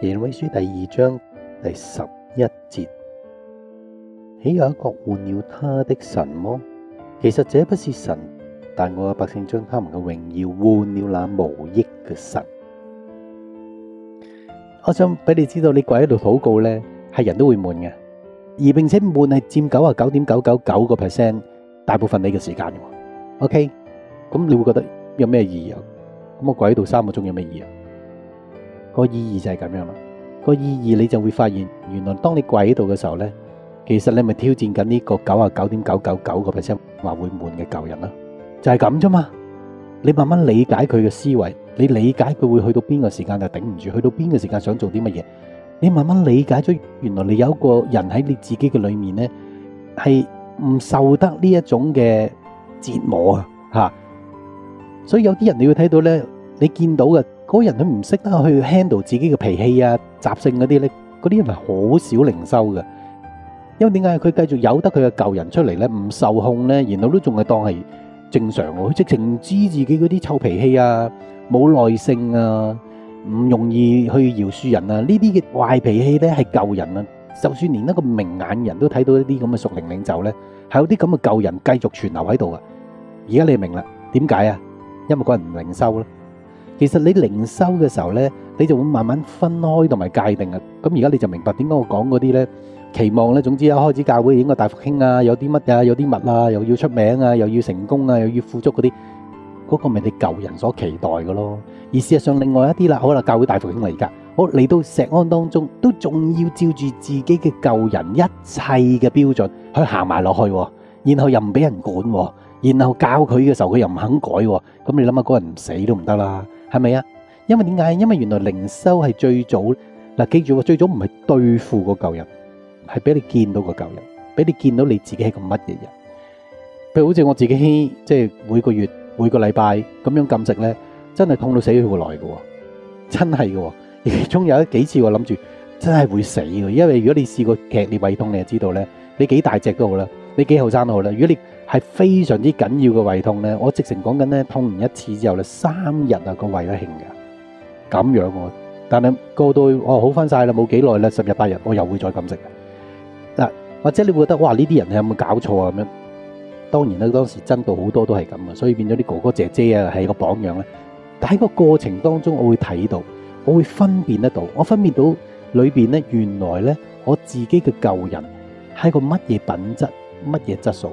耶利米書第二章第十一節，豈有一國換了他的神麼？其實這不是神，但我嘅百姓將他們嘅榮耀換了那無益嘅神。我想俾你知道，你跪喺度祷告呢，係人都會悶嘅，而並且悶係佔九啊九點九九九個 percent，大部分你嘅時間嘅。OK，咁你會覺得有咩意義啊？咁我跪喺度三個鐘有咩意義啊？個意義就係咁樣啦。個意義你就會發現，原來當你跪喺度嘅時候呢，其實你咪挑戰緊呢個九啊九點九九九個 percent 話會悶嘅舊人啦，就係咁啫嘛。你慢慢理解佢嘅思維，你理解佢會去到邊個時間就頂唔住，去到邊個時間想做啲乜嘢，你慢慢理解咗，原來你有一個人喺你自己嘅裏面呢，係唔受得呢一種嘅折磨啊吓。所以有啲人你要睇到呢，你見到嘅嗰人佢唔識得去 handle 自己嘅脾氣啊、習性嗰啲呢，嗰啲人係好少靈修嘅。因為點解佢繼續由得佢嘅舊人出嚟呢？唔受控呢，然後都仲係當係正常喎。佢直情知自己嗰啲臭脾氣啊、冇耐性啊、唔容易去饒恕人啊，呢啲嘅壞脾氣呢係舊人啊。就算連一個明眼人都睇到一啲咁嘅熟靈領袖呢，係有啲咁嘅舊人繼續存留喺度啊。而家你明啦，點解啊？因為嗰人唔靈修咯。其實你靈修嘅時候呢，你就會慢慢分開同埋界定啊。咁而家你就明白點解我講嗰啲呢。期望咧，總之一開始教會應該大復興啊，有啲乜啊，有啲乜啊，又要出名啊，又要成功啊，又要富足嗰啲，嗰個咪你舊人所期待嘅咯。而事實上，另外一啲啦，好啦，教會大復興嚟噶，好嚟到石安當中，都仲要照住自己嘅舊人一切嘅標準去行埋落去，然後又唔俾人管，然後教佢嘅時候佢又唔肯改，咁你諗下嗰人唔死都唔得啦，係咪啊？因為點解？因為原來靈修係最早嗱，記住最早唔係對付個舊人。係俾你見到個舊人，俾你見到你自己係個乜嘢人。譬如好似我自己，即係每個月每個禮拜咁樣禁食咧，真係痛到死去活來嘅，真係嘅。其中有一幾次我諗住真係會死嘅，因為如果你試過劇烈胃痛，你就知道咧，你幾大隻都好啦，你幾後生都好啦。如果你係非常之緊要嘅胃痛咧，我直情講緊咧，痛完一次之後咧，三日啊個胃都興嘅，咁樣喎。但係過到我好翻晒啦，冇幾耐啦，十日八日我又會再禁食。嗱，或者你會覺得哇，呢啲人有冇搞錯啊？咁樣，當然啦，當時真道好多都係咁啊，所以變咗啲哥哥姐姐啊係個榜樣咧。但喺個過程當中，我會睇到，我會分辨得到，我分辨到裏邊咧，原來咧我自己嘅舊人係個乜嘢品質、乜嘢質素，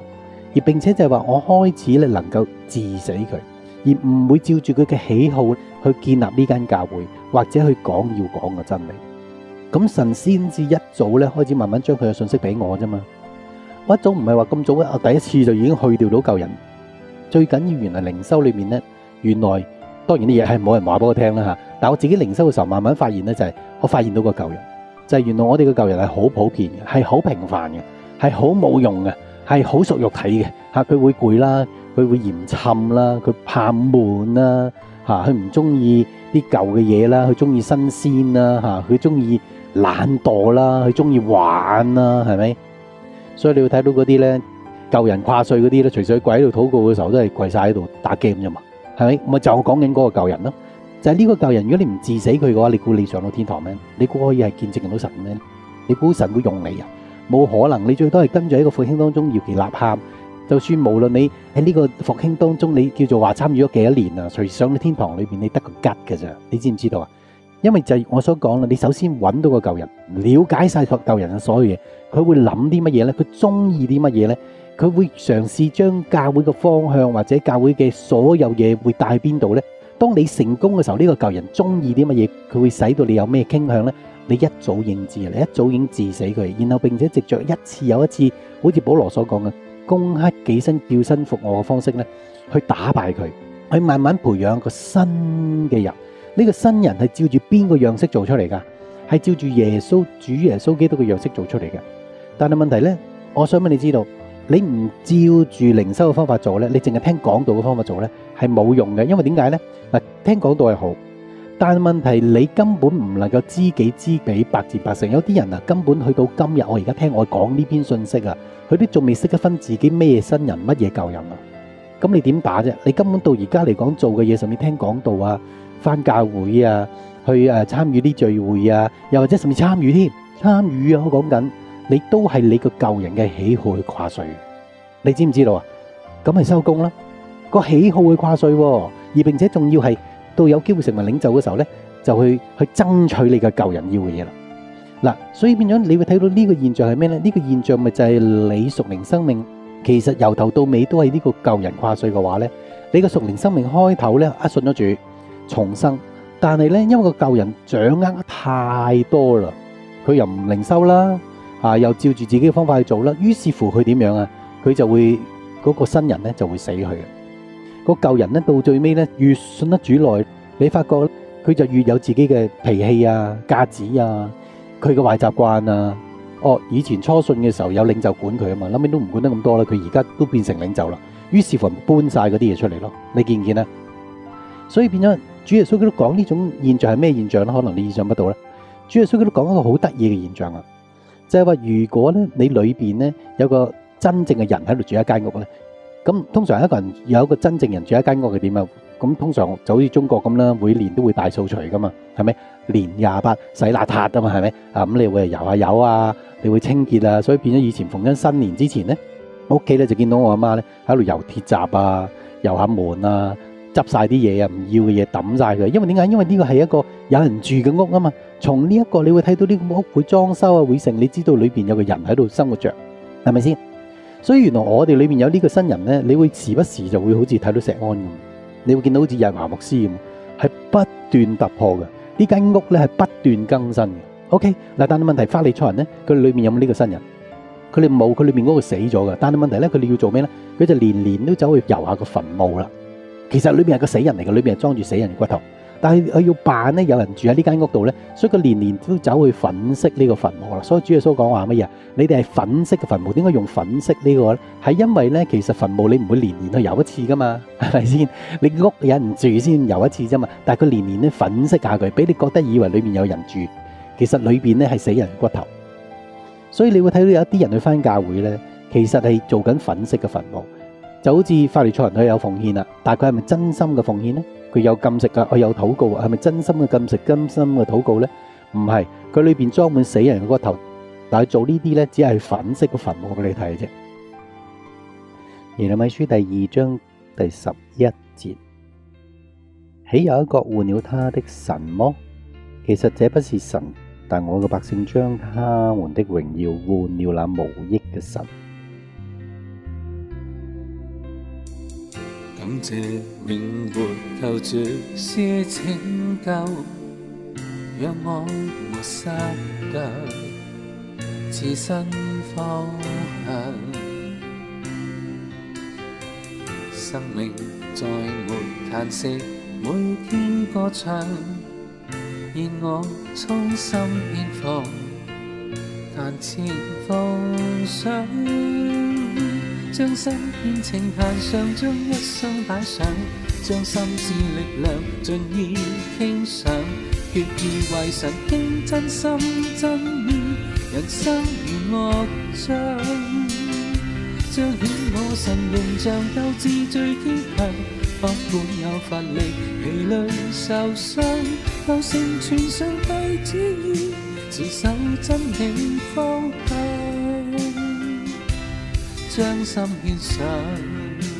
而并且就係話我開始咧能夠治死佢，而唔會照住佢嘅喜好去建立呢間教會，或者去講要講嘅真理。咁神先至一早咧開始慢慢將佢嘅信息俾我啫嘛，我一早唔係話咁早，我第一次就已經去掉到舊人。最緊要原來靈修裏面咧，原來當然啲嘢係冇人話俾我聽啦吓，但我自己靈修嘅時候慢慢發現咧，就係我發現到個舊人，就係原來我哋嘅舊人係好普遍嘅，係好平凡嘅，係好冇用嘅，係好属肉體嘅吓，佢會攰啦，佢會嫌沉啦，佢怕悶啦吓，佢唔中意啲舊嘅嘢啦，佢中意新鮮啦吓，佢中意。懶惰啦，佢中意玩啦，係咪？所以你要睇到嗰啲咧，舊人跨岁嗰啲咧，隨時跪喺度祷告嘅時候，都係跪晒喺度打 game 啫嘛，係咪？咪就講緊嗰個舊人咯，就係呢個舊人。如果你唔治死佢嘅話，你估你上到天堂咩？你估可以係見證到神咩？你估神會用你啊？冇可能，你最多係跟住喺個復興當中摇旗呐喊。就算無論你喺呢個復興當中，你叫做話參與咗幾多年啊，隨時上到天堂裏邊，你得個吉嘅咋？你知唔知道啊？因為就係我所講啦，你首先揾到個舊人，了解晒個舊人嘅所有嘢，佢會諗啲乜嘢咧？佢中意啲乜嘢咧？佢會嘗試將教會嘅方向或者教會嘅所有嘢會帶邊度咧？當你成功嘅時候，呢個舊人中意啲乜嘢？佢會使到你有咩傾向咧？你一早認知，你一早已經治死佢，然後並且藉着一次又一次，好似保羅所講嘅，攻克己身叫身服我嘅方式咧，去打敗佢，去慢慢培養個新嘅人。呢個新人係照住邊個樣式做出嚟噶？係照住耶穌主耶穌基督嘅樣式做出嚟嘅。但係問題呢，我想俾你知道，你唔照住靈修嘅方法做呢，你淨係聽講道嘅方法做呢，係冇用嘅。因為點解呢？嗱，聽講道係好，但係問題你根本唔能夠知己知彼，百戰百勝。有啲人啊，根本去到今日，我而家聽我講呢篇信息啊，佢都仲未識得分自己咩新人，乜嘢舊人啊。咁你點打啫？你根本到而家嚟講做嘅嘢，甚至聽講道啊。翻教會啊，去誒參與啲聚會啊，又或者甚至參與添參與啊，我講緊你都係你個舊人嘅喜好去掛帥，你知唔知道啊？咁係收工啦，個喜好去掛帥，而並且仲要係到有機會成為領袖嘅時候咧，就去去爭取你嘅舊人要嘅嘢啦。嗱，所以變咗你會睇到呢個現象係咩咧？呢個現象咪就係你屬靈生命其實由頭到尾都係呢個舊人掛帥嘅話咧，你個屬靈生命開頭咧一信咗主重生，但係咧因為個舊人掌握得太多啦，佢又唔靈修啦，啊又照住自己嘅方法去做啦，於是乎佢點樣啊？佢就會嗰個新人咧就會死去嘅，個舊人咧到最尾咧越信得主耐，你發覺佢就越有自己嘅脾氣啊、架子啊。佢嘅壞習慣啊，哦，以前初信嘅時候有領袖管佢啊嘛，後尾都唔管得咁多啦，佢而家都變成領袖啦，於是乎搬晒嗰啲嘢出嚟咯，你見唔見啊？所以變咗主耶穌基督講呢種現象係咩現象咧？可能你意想不到咧。主耶穌基督講一個好得意嘅現象啊，就係話如果咧你裏邊咧有個真正嘅人喺度住一間屋咧，咁通常一個人有一個真正人住一間屋係點啊？咁通常就好似中國咁啦，每年都會大掃除噶嘛，係咪？年廿八洗邋遢啊嘛，係咪？啊咁你會油下油啊，你會清潔啊，所以變咗以前逢親新年之前咧，屋企咧就見到我阿媽咧喺度油鐵閘啊，油下門啊，執晒啲嘢啊，唔要嘅嘢抌晒佢。因為點解？因為呢個係一個有人住嘅屋啊嘛。從呢一個你會睇到呢個屋會裝修啊，會成，你知道裏邊有個人喺度生活着，係咪先？所以原來我哋裏面有呢個新人咧，你會時不時就會好似睇到石安咁。你會見到好似日華牧師咁，係不斷突破嘅。呢間屋咧係不斷更新嘅。OK，嗱，但係問題法利賽人咧，佢裏面有冇呢個新人？佢哋冇，佢裏面嗰個死咗嘅。但係問題咧，佢哋要做咩咧？佢就年年都走去遊下個墳墓啦。其實裏面係個死人嚟嘅，裏面係裝住死人嘅骨頭。但係佢要扮咧，有人住喺呢間屋度咧，所以佢年年都走去粉飾呢個墳墓啦。所以主耶穌講話乜嘢？你哋係粉飾嘅墳墓，點解用粉飾呢個咧？係因為咧，其實墳墓你唔會年年去游一次噶嘛，係咪先？你屋有人住先游一次啫嘛。但係佢年年咧粉飾下佢，俾你覺得以為裏面有人住，其實裏邊咧係死人骨頭。所以你會睇到有一啲人去返教會咧，其實係做緊粉飾嘅墳墓，就好似法利賽人佢有奉獻啦，但係佢係咪真心嘅奉獻呢？佢有禁食噶，佢有祷告，係咪真心嘅禁食、真心嘅祷告呢？唔係，佢裏邊裝滿死人嘅骨頭，但係做呢啲咧，只係粉色個墳墓俾你睇啫。耶利米書第二章第十一節，豈有一國換了他的神么？其實這不是神，但我嘅百姓將他們的榮耀換了那無益嘅神。感謝永活救主施拯救，讓我没失腳，自身方向，生命再沒嘆息，每天歌唱，愿我衷心献奉，但前奉上。將心獻情壇上，將一生摆上，將心思力量盡意傾上，決意為神傾真心真意，人生如樂章，彰显我神形象夠自最坚强，不管有乏力疲累受傷，都成全上帝旨意，持守真理方向。将心献上。